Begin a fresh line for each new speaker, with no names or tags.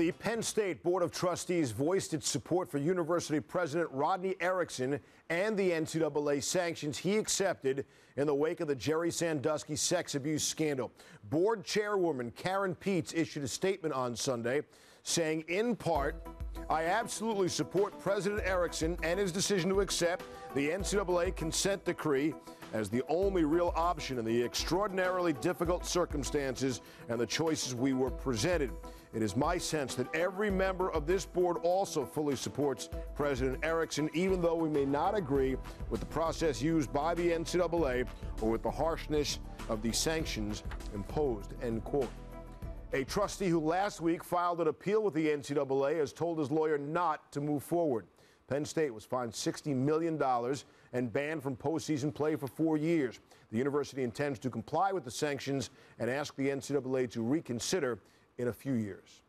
The Penn State Board of Trustees voiced its support for University President Rodney Erickson and the NCAA sanctions he accepted in the wake of the Jerry Sandusky sex abuse scandal. Board Chairwoman Karen Peetz issued a statement on Sunday saying, in part, I absolutely support President Erickson and his decision to accept the NCAA consent decree as the only real option in the extraordinarily difficult circumstances and the choices we were presented. It is my sense that every member of this board also fully supports President Erickson, even though we may not agree with the process used by the NCAA or with the harshness of the sanctions imposed. End quote. A trustee who last week filed an appeal with the NCAA has told his lawyer not to move forward. Penn State was fined $60 million and banned from postseason play for four years. The university intends to comply with the sanctions and ask the NCAA to reconsider in a few years.